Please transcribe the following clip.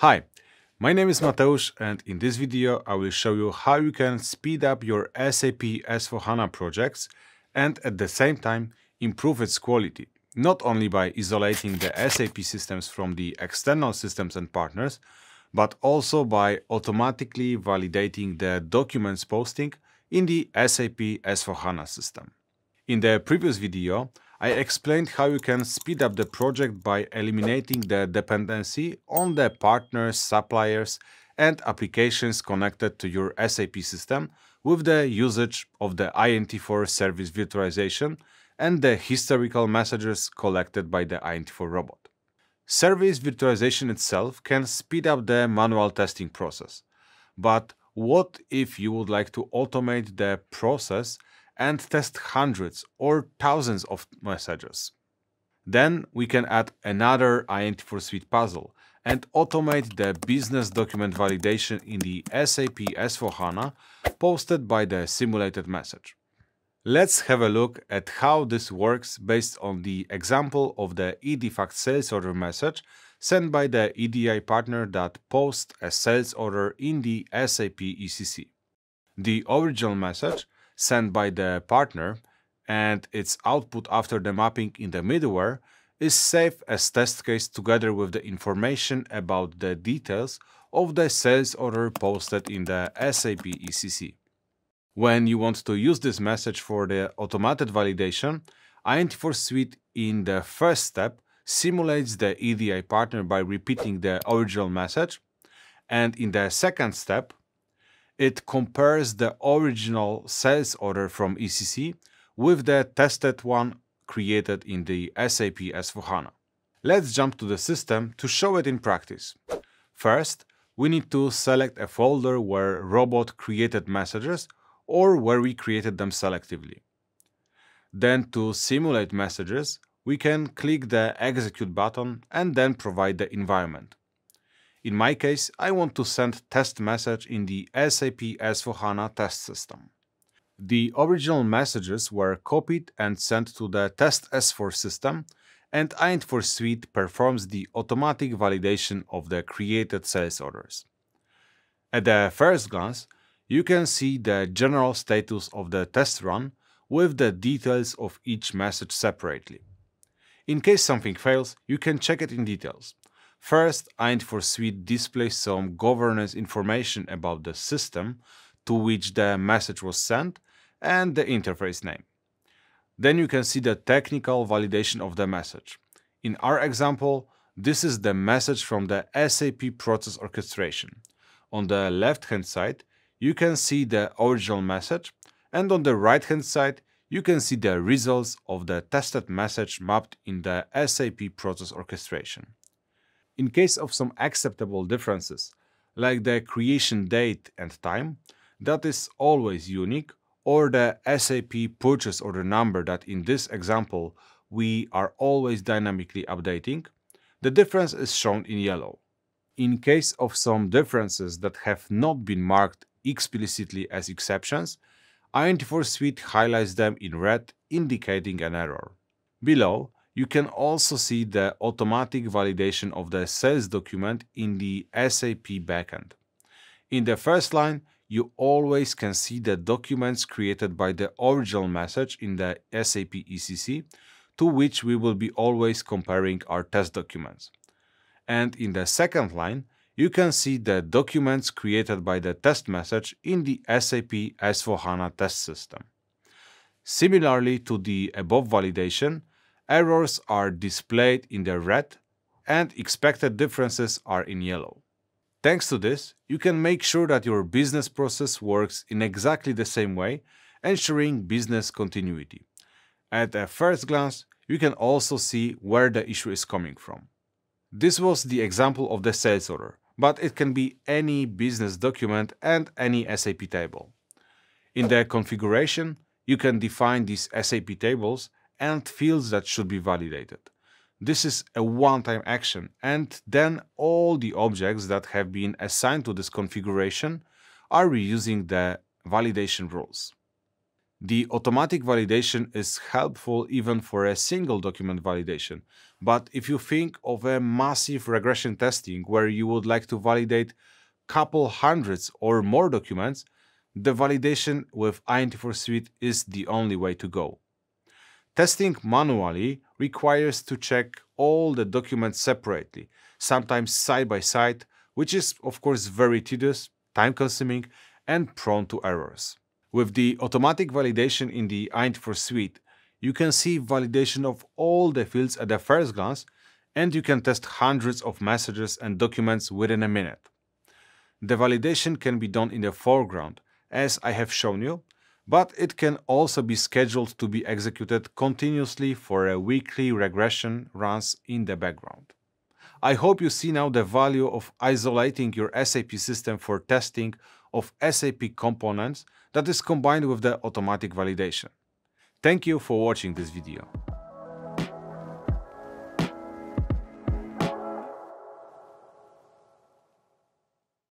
Hi, my name is Mateusz and in this video I will show you how you can speed up your SAP S4HANA projects and at the same time improve its quality, not only by isolating the SAP systems from the external systems and partners, but also by automatically validating the documents posting in the SAP S4HANA system. In the previous video, I explained how you can speed up the project by eliminating the dependency on the partners, suppliers and applications connected to your SAP system with the usage of the INT4 service virtualization and the historical messages collected by the INT4 robot. Service virtualization itself can speed up the manual testing process. But what if you would like to automate the process and test hundreds or thousands of messages. Then we can add another INT4 Suite puzzle and automate the business document validation in the SAP S4HANA posted by the simulated message. Let's have a look at how this works based on the example of the EDIFACT sales order message sent by the EDI partner that posts a sales order in the SAP ECC. The original message sent by the partner and its output after the mapping in the middleware is saved as test case together with the information about the details of the sales order posted in the SAP ECC. When you want to use this message for the automated validation, INT4 Suite in the first step simulates the EDI partner by repeating the original message, and in the second step, it compares the original sales order from ECC with the tested one created in the SAP S4HANA. Let's jump to the system to show it in practice. First, we need to select a folder where robot created messages or where we created them selectively. Then to simulate messages, we can click the execute button and then provide the environment. In my case, I want to send test message in the SAP S4HANA test system. The original messages were copied and sent to the test S4 system and INT4 Suite performs the automatic validation of the created sales orders. At the first glance, you can see the general status of the test run with the details of each message separately. In case something fails, you can check it in details. First, INT4 Suite displays some governance information about the system to which the message was sent and the interface name. Then you can see the technical validation of the message. In our example, this is the message from the SAP process orchestration. On the left-hand side, you can see the original message, and on the right-hand side, you can see the results of the tested message mapped in the SAP process orchestration. In case of some acceptable differences, like the creation date and time, that is always unique, or the SAP purchase order number that in this example we are always dynamically updating, the difference is shown in yellow. In case of some differences that have not been marked explicitly as exceptions, INT4 Suite highlights them in red, indicating an error. Below, you can also see the automatic validation of the sales document in the SAP backend. In the first line, you always can see the documents created by the original message in the SAP ECC, to which we will be always comparing our test documents. And in the second line, you can see the documents created by the test message in the SAP S4HANA test system. Similarly to the above validation, errors are displayed in the red and expected differences are in yellow. Thanks to this, you can make sure that your business process works in exactly the same way, ensuring business continuity. At a first glance, you can also see where the issue is coming from. This was the example of the sales order, but it can be any business document and any SAP table. In the configuration, you can define these SAP tables and fields that should be validated. This is a one-time action and then all the objects that have been assigned to this configuration are reusing the validation rules. The automatic validation is helpful even for a single document validation, but if you think of a massive regression testing where you would like to validate couple hundreds or more documents, the validation with INT4 Suite is the only way to go. Testing manually requires to check all the documents separately, sometimes side by side, which is of course very tedious, time-consuming and prone to errors. With the automatic validation in the INT4 suite, you can see validation of all the fields at the first glance and you can test hundreds of messages and documents within a minute. The validation can be done in the foreground, as I have shown you, but it can also be scheduled to be executed continuously for a weekly regression runs in the background. I hope you see now the value of isolating your SAP system for testing of SAP components that is combined with the automatic validation. Thank you for watching this video.